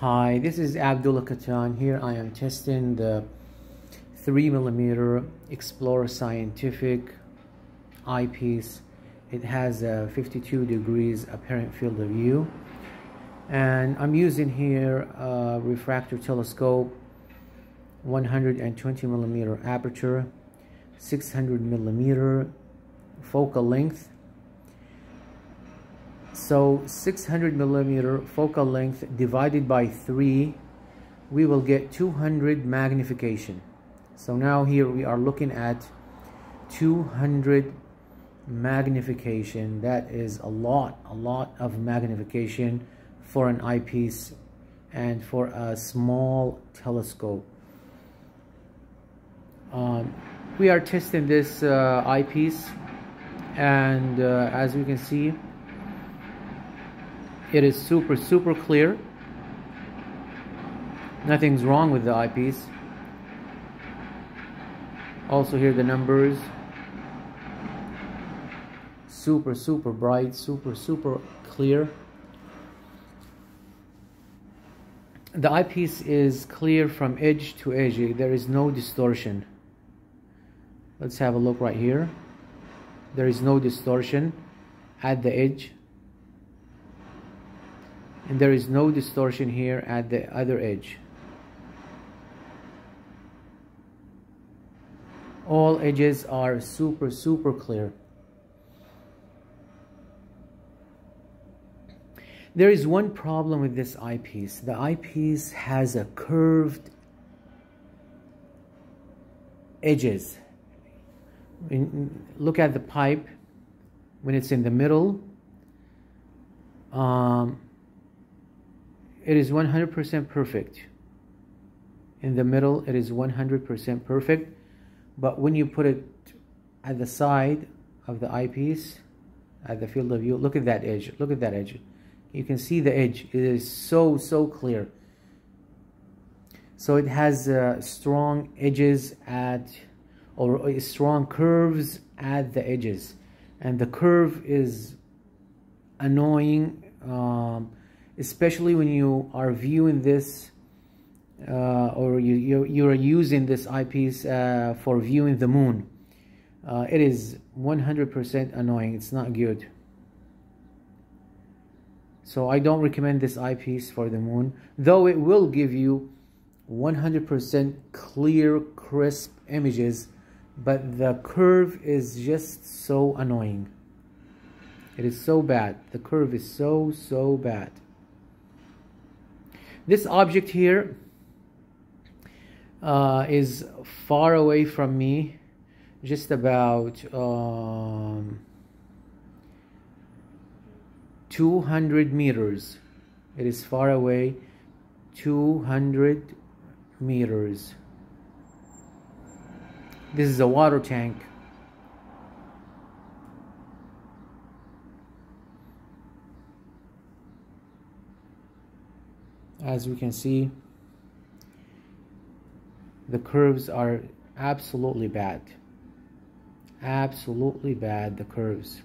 Hi, this is Abdullah Kattan. Here I am testing the 3mm Explore Scientific eyepiece. It has a 52 degrees apparent field of view. And I'm using here a refractor telescope, 120 millimeter aperture, 600 millimeter focal length so 600 millimeter focal length divided by 3, we will get 200 magnification. So now here we are looking at 200 magnification. That is a lot, a lot of magnification for an eyepiece and for a small telescope. Um, we are testing this uh, eyepiece and uh, as we can see it is super, super clear. Nothing's wrong with the eyepiece. Also here the numbers. Super, super bright, super, super clear. The eyepiece is clear from edge to edge. There is no distortion. Let's have a look right here. There is no distortion at the edge and there is no distortion here at the other edge. All edges are super super clear. There is one problem with this eyepiece. The eyepiece has a curved edges. Look at the pipe when it's in the middle. Um, it is 100% perfect. In the middle, it is 100% perfect. But when you put it at the side of the eyepiece, at the field of view, look at that edge. Look at that edge. You can see the edge. It is so, so clear. So it has uh, strong edges at, or strong curves at the edges. And the curve is annoying. Um, especially when you are viewing this uh, or you, you, you, are using this eyepiece uh, for viewing the moon. Uh, it is 100% annoying. It's not good. So I don't recommend this eyepiece for the moon, though it will give you 100% clear, crisp images, but the curve is just so annoying. It is so bad. The curve is so, so bad. This object here uh, is far away from me, just about um, 200 meters. It is far away, 200 meters. This is a water tank. As we can see the curves are absolutely bad. Absolutely bad the curves.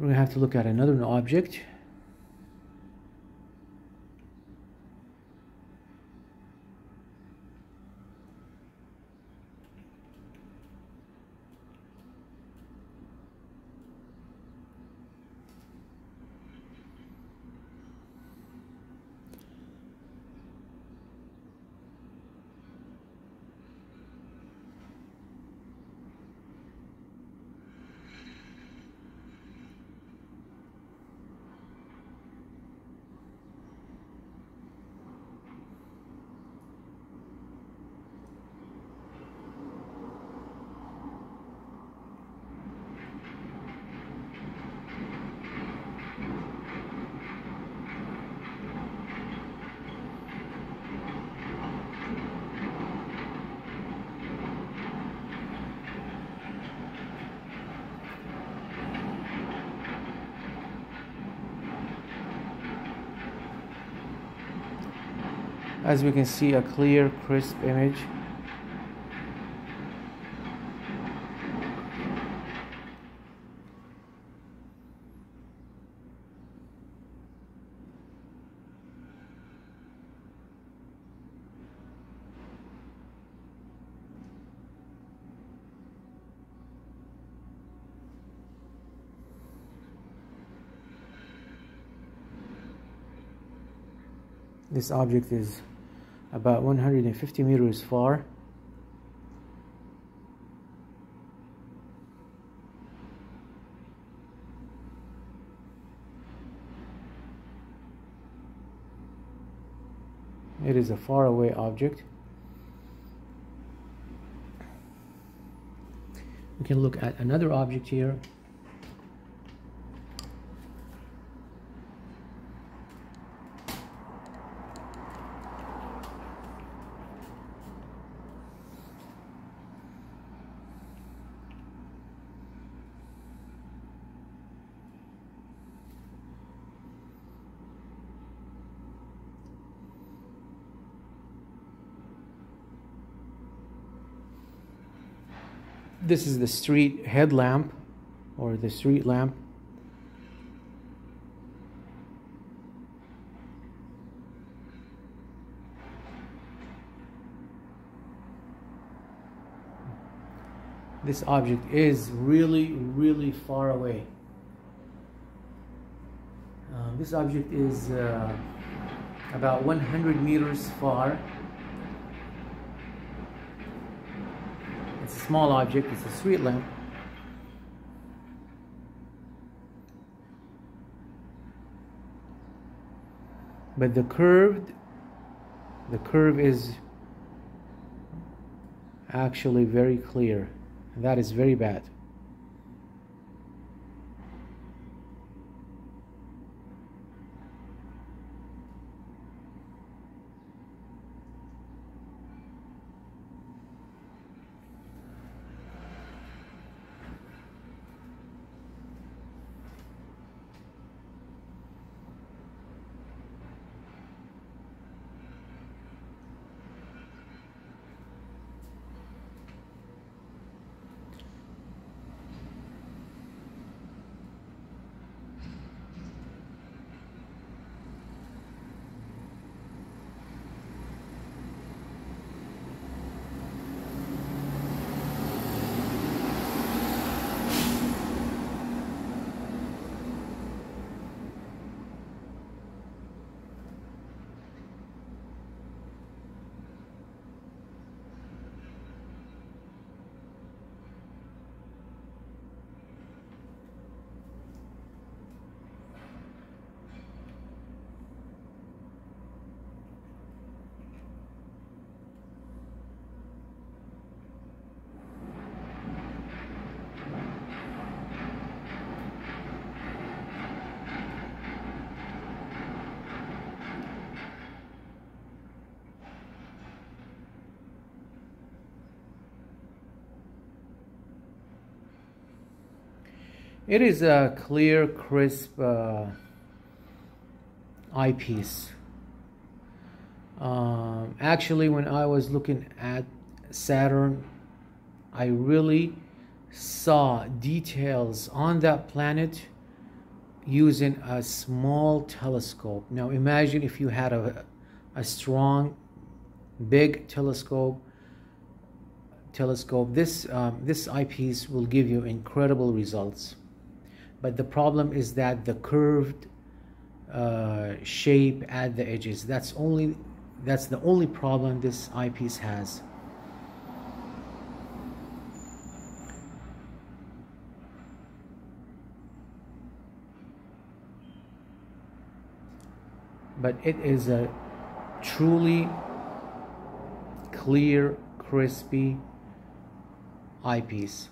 To have to look at another object as we can see a clear crisp image. This object is about 150 meters far. It is a far away object. We can look at another object here this is the street headlamp or the street lamp. This object is really really far away. Uh, this object is uh, about 100 meters far It's a small object, it's a street lamp. But the curved, the curve is actually very clear. That is very bad. It is a clear, crisp uh, eyepiece. Um, actually, when I was looking at Saturn, I really saw details on that planet using a small telescope. Now, imagine if you had a, a strong, big telescope. Telescope. This um, this eyepiece will give you incredible results but the problem is that the curved uh, shape at the edges that's only that's the only problem this eyepiece has. But it is a truly clear crispy eyepiece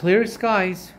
clear skies